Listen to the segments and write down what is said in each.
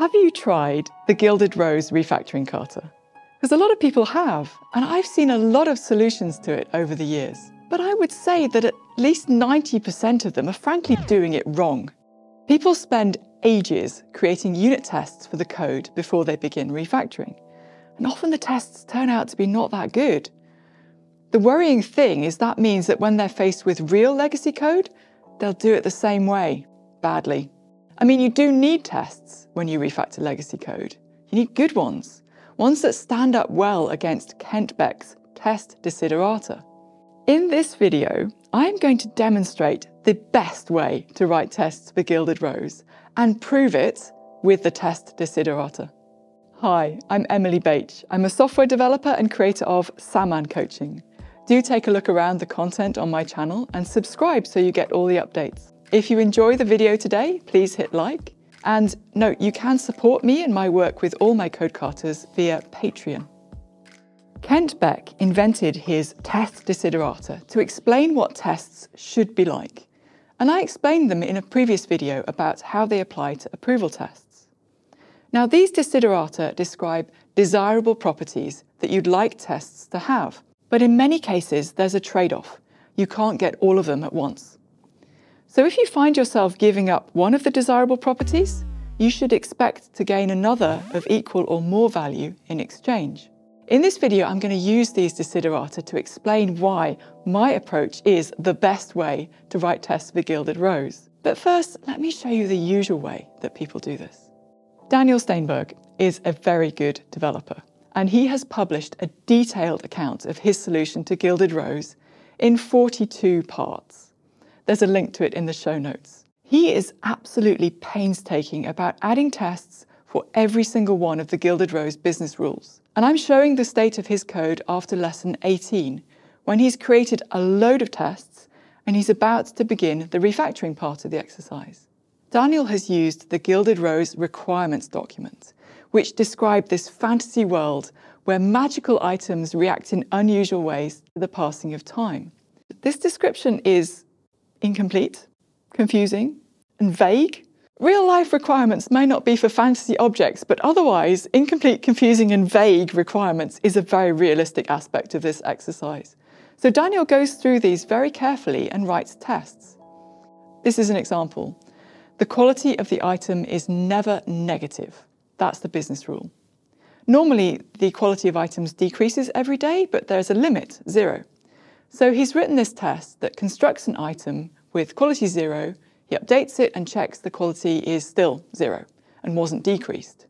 Have you tried the Gilded Rose refactoring kata? Because a lot of people have, and I've seen a lot of solutions to it over the years. But I would say that at least 90% of them are frankly doing it wrong. People spend ages creating unit tests for the code before they begin refactoring. And often the tests turn out to be not that good. The worrying thing is that means that when they're faced with real legacy code, they'll do it the same way, badly. I mean, you do need tests when you refactor legacy code. You need good ones, ones that stand up well against Kent Beck's test desiderata. In this video, I'm going to demonstrate the best way to write tests for Gilded Rose and prove it with the test desiderata. Hi, I'm Emily Bache. I'm a software developer and creator of Samman Coaching. Do take a look around the content on my channel and subscribe so you get all the updates. If you enjoy the video today, please hit like. And note, you can support me and my work with all my code katas via Patreon. Kent Beck invented his test desiderata to explain what tests should be like. And I explained them in a previous video about how they apply to approval tests. Now, these desiderata describe desirable properties that you'd like tests to have. But in many cases, there's a trade off. You can't get all of them at once. So if you find yourself giving up one of the desirable properties, you should expect to gain another of equal or more value in exchange. In this video, I'm going to use these desiderata to explain why my approach is the best way to write tests for Gilded Rose. But first, let me show you the usual way that people do this. Daniel Steinberg is a very good developer and he has published a detailed account of his solution to Gilded Rose in 42 parts. There's a link to it in the show notes. He is absolutely painstaking about adding tests for every single one of the Gilded Rose business rules. And I'm showing the state of his code after lesson 18, when he's created a load of tests and he's about to begin the refactoring part of the exercise. Daniel has used the Gilded Rose requirements document which describe this fantasy world where magical items react in unusual ways to the passing of time. This description is incomplete, confusing, and vague. Real life requirements may not be for fantasy objects, but otherwise, incomplete, confusing, and vague requirements is a very realistic aspect of this exercise. So Daniel goes through these very carefully and writes tests. This is an example. The quality of the item is never negative. That's the business rule. Normally, the quality of items decreases every day, but there's a limit, zero. So he's written this test that constructs an item with quality zero, he updates it and checks the quality is still zero and wasn't decreased.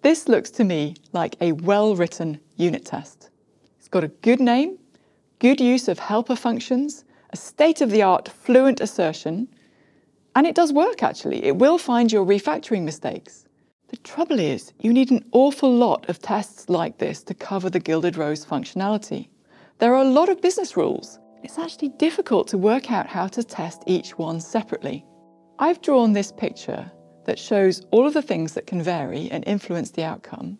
This looks to me like a well-written unit test. It's got a good name, good use of helper functions, a state-of-the-art fluent assertion, and it does work actually. It will find your refactoring mistakes. The trouble is, you need an awful lot of tests like this to cover the Gilded Rose functionality. There are a lot of business rules. It's actually difficult to work out how to test each one separately. I've drawn this picture that shows all of the things that can vary and influence the outcome,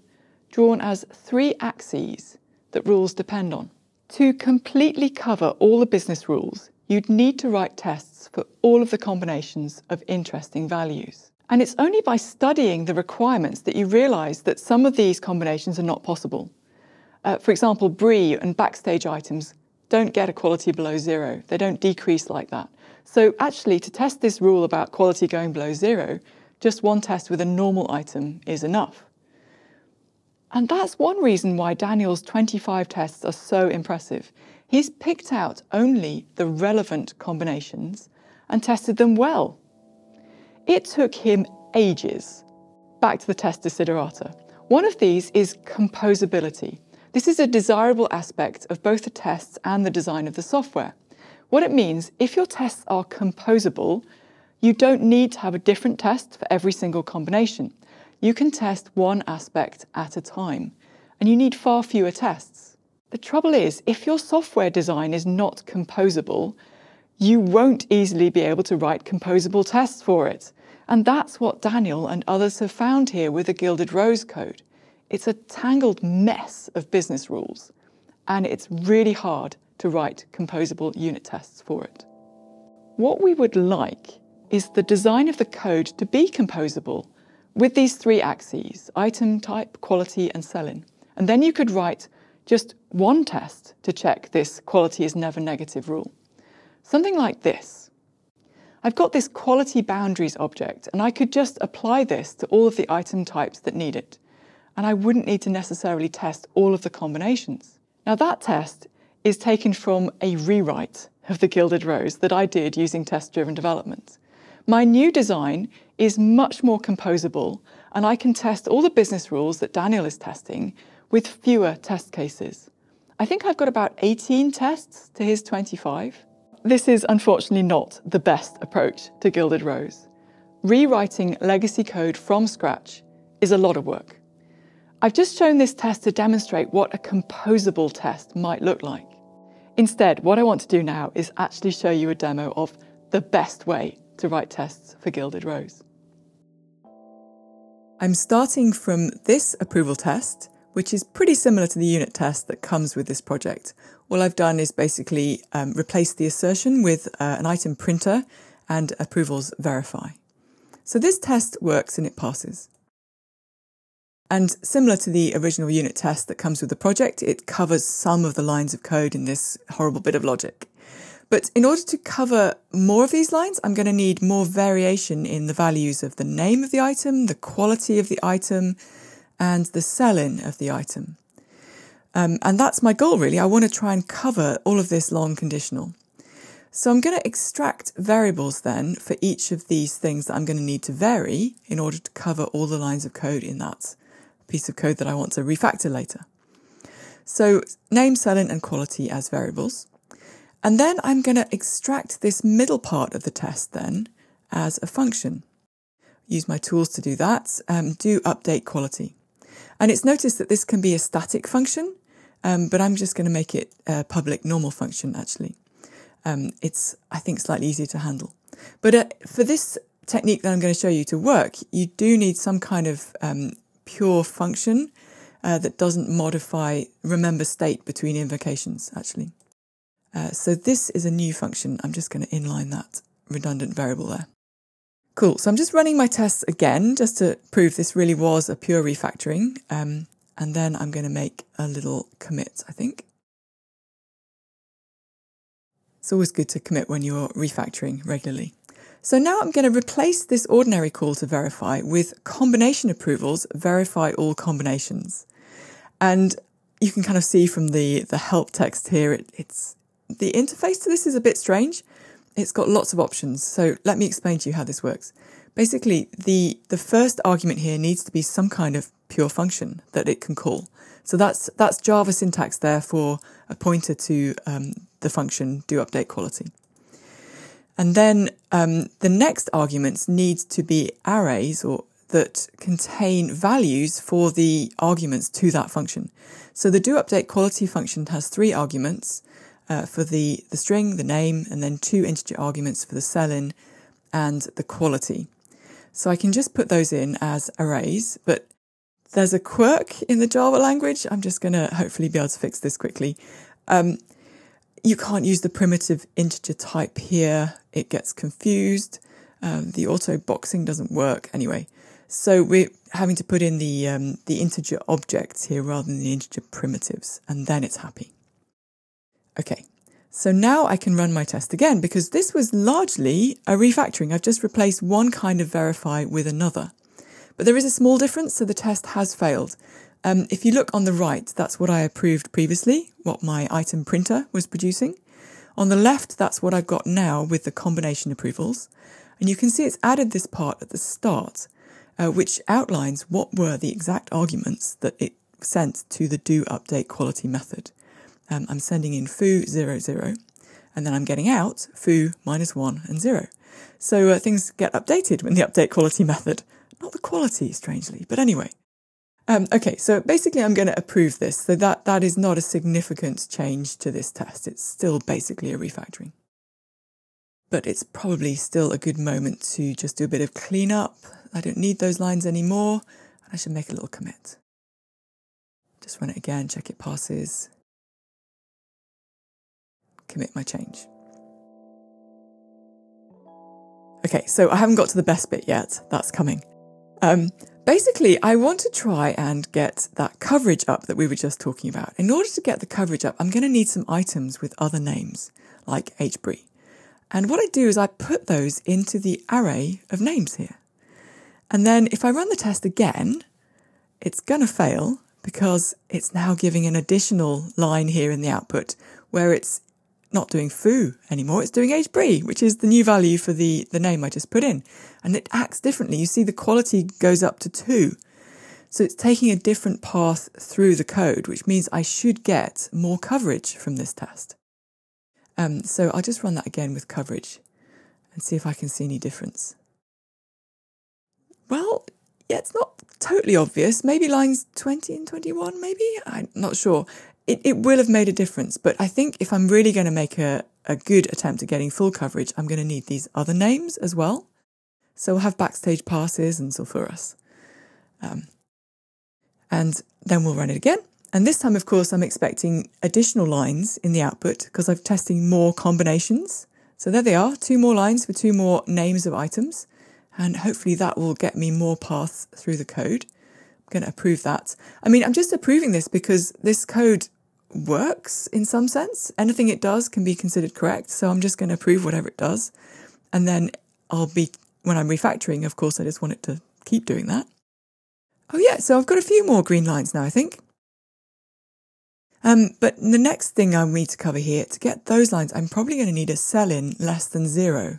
drawn as three axes that rules depend on. To completely cover all the business rules, you'd need to write tests for all of the combinations of interesting values. And it's only by studying the requirements that you realise that some of these combinations are not possible. Uh, for example, brie and backstage items don't get a quality below zero. They don't decrease like that. So actually, to test this rule about quality going below zero, just one test with a normal item is enough. And that's one reason why Daniel's 25 tests are so impressive. He's picked out only the relevant combinations and tested them well. It took him ages. Back to the test desiderata. One of these is composability. This is a desirable aspect of both the tests and the design of the software. What it means, if your tests are composable, you don't need to have a different test for every single combination. You can test one aspect at a time, and you need far fewer tests. The trouble is, if your software design is not composable, you won't easily be able to write composable tests for it. And that's what Daniel and others have found here with the Gilded Rose Code. It's a tangled mess of business rules, and it's really hard to write composable unit tests for it. What we would like is the design of the code to be composable with these three axes item, type, quality, and sell-in. And then you could write just one test to check this quality is never negative rule. Something like this. I've got this quality boundaries object, and I could just apply this to all of the item types that need it. And I wouldn't need to necessarily test all of the combinations. Now, that test is taken from a rewrite of the Gilded Rose that I did using test driven development. My new design is much more composable, and I can test all the business rules that Daniel is testing with fewer test cases. I think I've got about 18 tests to his 25. This is unfortunately not the best approach to Gilded Rose. Rewriting legacy code from scratch is a lot of work. I've just shown this test to demonstrate what a composable test might look like. Instead, what I want to do now is actually show you a demo of the best way to write tests for Gilded Rose. I'm starting from this approval test, which is pretty similar to the unit test that comes with this project. All I've done is basically um, replace the assertion with uh, an item printer and approvals verify. So this test works and it passes. And similar to the original unit test that comes with the project, it covers some of the lines of code in this horrible bit of logic. But in order to cover more of these lines, I'm going to need more variation in the values of the name of the item, the quality of the item, and the sell-in of the item. Um, and that's my goal really. I want to try and cover all of this long conditional. So I'm going to extract variables then for each of these things that I'm going to need to vary in order to cover all the lines of code in that piece of code that I want to refactor later. So name, sell-in and quality as variables. And then I'm going to extract this middle part of the test then as a function. Use my tools to do that. Um, do update quality. And it's noticed that this can be a static function, um, but I'm just going to make it a public normal function actually. Um, it's, I think, slightly easier to handle. But uh, for this technique that I'm going to show you to work, you do need some kind of um, pure function uh, that doesn't modify remember state between invocations, actually. Uh, so this is a new function. I'm just going to inline that redundant variable there. Cool. So I'm just running my tests again, just to prove this really was a pure refactoring. Um, and then I'm going to make a little commit, I think. It's always good to commit when you're refactoring regularly. So now I'm going to replace this ordinary call to verify with combination approvals, verify all combinations. And you can kind of see from the, the help text here, it, it's the interface to this is a bit strange. It's got lots of options. So let me explain to you how this works. Basically, the, the first argument here needs to be some kind of pure function that it can call. So that's, that's Java syntax there for a pointer to um, the function do update quality. And then um, the next arguments need to be arrays or that contain values for the arguments to that function. So the do update quality function has three arguments uh, for the, the string, the name, and then two integer arguments for the sell-in and the quality. So I can just put those in as arrays, but there's a quirk in the Java language. I'm just going to hopefully be able to fix this quickly. Um, you can't use the primitive integer type here. It gets confused. Um, the auto boxing doesn't work anyway. So we're having to put in the, um, the integer objects here rather than the integer primitives, and then it's happy. Okay, so now I can run my test again because this was largely a refactoring. I've just replaced one kind of verify with another. But there is a small difference, so the test has failed. Um, if you look on the right, that's what I approved previously, what my item printer was producing. On the left, that's what I've got now with the combination approvals. And you can see it's added this part at the start, uh, which outlines what were the exact arguments that it sent to the do update quality method. Um, I'm sending in foo 00, zero, and then I'm getting out foo minus 1 and 0. So uh, things get updated when the update quality method, not the quality, strangely, but anyway. Um, okay, so basically I'm going to approve this. So that, that is not a significant change to this test. It's still basically a refactoring. But it's probably still a good moment to just do a bit of cleanup. I don't need those lines anymore. I should make a little commit. Just run it again, check it passes. Commit my change. Okay, so I haven't got to the best bit yet. That's coming. Um, basically, I want to try and get that coverage up that we were just talking about. In order to get the coverage up, I'm going to need some items with other names, like Aged Brie. And what I do is I put those into the array of names here. And then if I run the test again, it's going to fail because it's now giving an additional line here in the output where it's not doing foo anymore. It's doing Aged Brie, which is the new value for the, the name I just put in. And it acts differently. You see the quality goes up to two. So it's taking a different path through the code, which means I should get more coverage from this test. Um, so I'll just run that again with coverage and see if I can see any difference. Well, yeah, it's not totally obvious. Maybe lines 20 and 21, maybe? I'm not sure. It, it will have made a difference, but I think if I'm really going to make a, a good attempt at getting full coverage, I'm going to need these other names as well. So we'll have backstage passes and Sulfuras. Um, and then we'll run it again. And this time, of course, I'm expecting additional lines in the output because I'm testing more combinations. So there they are, two more lines for two more names of items. And hopefully that will get me more paths through the code. Going to approve that. I mean, I'm just approving this because this code works in some sense. Anything it does can be considered correct. So I'm just going to approve whatever it does. And then I'll be, when I'm refactoring, of course, I just want it to keep doing that. Oh yeah, so I've got a few more green lines now, I think. Um, but the next thing I need to cover here, to get those lines, I'm probably going to need a sell in less than zero.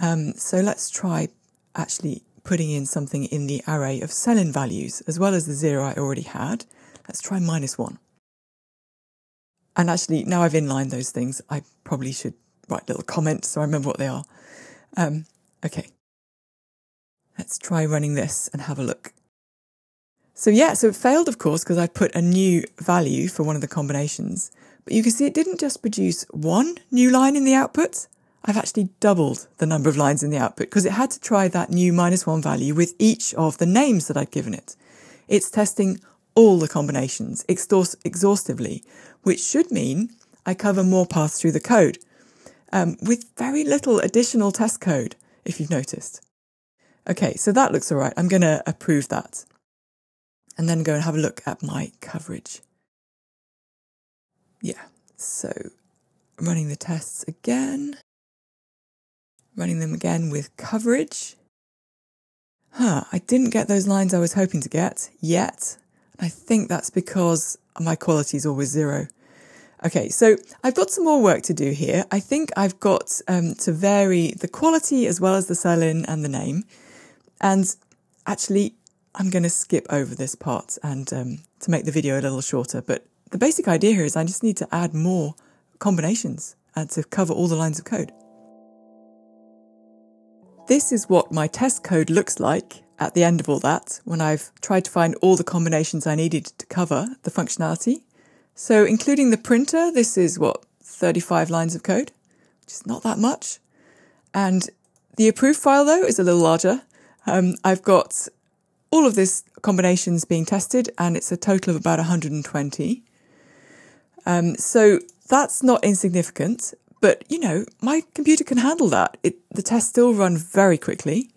Um, so let's try actually putting in something in the array of sell-in values, as well as the zero I already had. Let's try minus one. And actually, now I've inlined those things, I probably should write little comments so I remember what they are. Um, okay. Let's try running this and have a look. So yeah, so it failed, of course, because I put a new value for one of the combinations. But you can see it didn't just produce one new line in the output. I've actually doubled the number of lines in the output because it had to try that new minus one value with each of the names that I'd given it. It's testing all the combinations exhaustively, which should mean I cover more paths through the code um, with very little additional test code, if you've noticed. Okay, so that looks all right. I'm going to approve that and then go and have a look at my coverage. Yeah, so running the tests again running them again with coverage. Huh, I didn't get those lines I was hoping to get yet. I think that's because my quality is always zero. Okay, so I've got some more work to do here. I think I've got um, to vary the quality as well as the sell-in and the name. And actually, I'm going to skip over this part and um, to make the video a little shorter. But the basic idea here is I just need to add more combinations and to cover all the lines of code. This is what my test code looks like at the end of all that when I've tried to find all the combinations I needed to cover the functionality. So including the printer, this is what, 35 lines of code, which is not that much. And the approved file though is a little larger. Um, I've got all of this combinations being tested and it's a total of about 120. Um, so that's not insignificant. But, you know, my computer can handle that. It, the tests still run very quickly.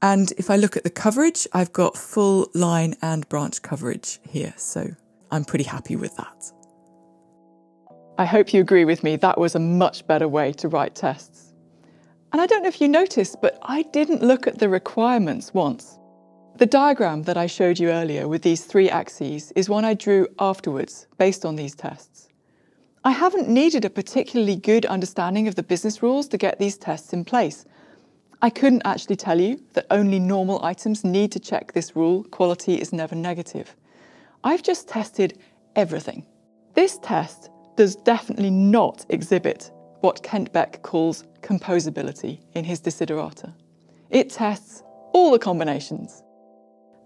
And if I look at the coverage, I've got full line and branch coverage here. So I'm pretty happy with that. I hope you agree with me. That was a much better way to write tests. And I don't know if you noticed, but I didn't look at the requirements once. The diagram that I showed you earlier with these three axes is one I drew afterwards based on these tests. I haven't needed a particularly good understanding of the business rules to get these tests in place. I couldn't actually tell you that only normal items need to check this rule, quality is never negative. I've just tested everything. This test does definitely not exhibit what Kent Beck calls composability in his desiderata. It tests all the combinations.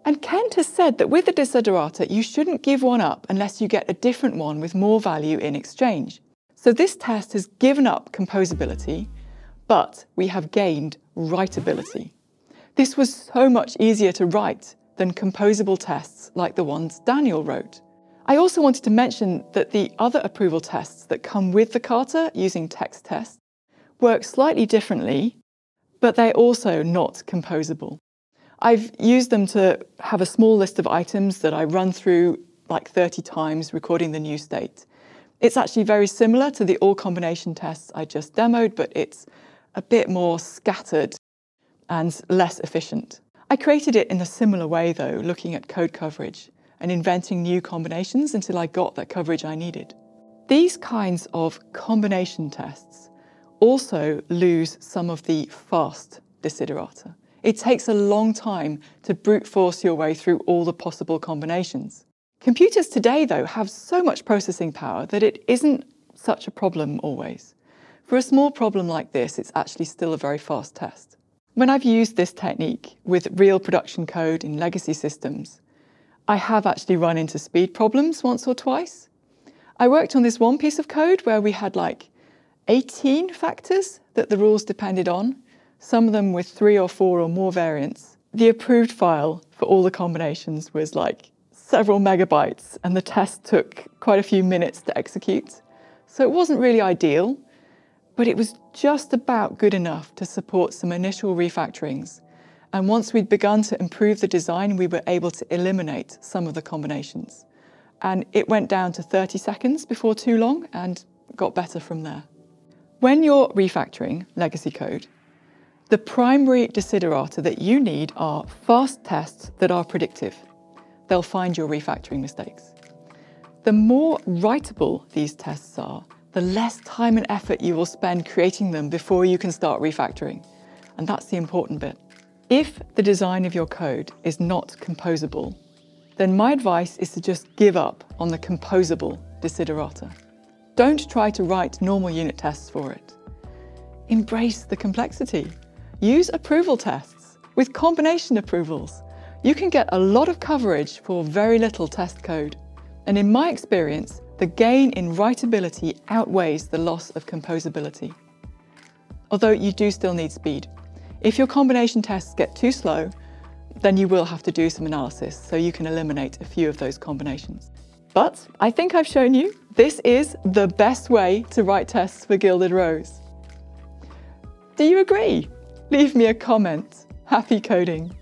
And Kent has said that with the desiderata, you shouldn't give one up unless you get a different one with more value in exchange. So this test has given up composability, but we have gained writability. This was so much easier to write than composable tests like the ones Daniel wrote. I also wanted to mention that the other approval tests that come with the kata using text tests work slightly differently, but they're also not composable. I've used them to have a small list of items that I run through like 30 times, recording the new state. It's actually very similar to the all combination tests I just demoed, but it's a bit more scattered and less efficient. I created it in a similar way though, looking at code coverage and inventing new combinations until I got that coverage I needed. These kinds of combination tests also lose some of the fast desiderata. It takes a long time to brute force your way through all the possible combinations. Computers today, though, have so much processing power that it isn't such a problem always. For a small problem like this, it's actually still a very fast test. When I've used this technique with real production code in legacy systems, I have actually run into speed problems once or twice. I worked on this one piece of code where we had like 18 factors that the rules depended on, some of them with three or four or more variants. The approved file for all the combinations was like several megabytes, and the test took quite a few minutes to execute. So it wasn't really ideal, but it was just about good enough to support some initial refactorings. And once we'd begun to improve the design, we were able to eliminate some of the combinations. And it went down to 30 seconds before too long and got better from there. When you're refactoring legacy code, the primary desiderata that you need are fast tests that are predictive they'll find your refactoring mistakes. The more writable these tests are, the less time and effort you will spend creating them before you can start refactoring. And that's the important bit. If the design of your code is not composable, then my advice is to just give up on the composable desiderata. Don't try to write normal unit tests for it. Embrace the complexity. Use approval tests with combination approvals you can get a lot of coverage for very little test code. And in my experience, the gain in writability outweighs the loss of composability. Although you do still need speed. If your combination tests get too slow, then you will have to do some analysis so you can eliminate a few of those combinations. But I think I've shown you this is the best way to write tests for Gilded Rose. Do you agree? Leave me a comment. Happy coding!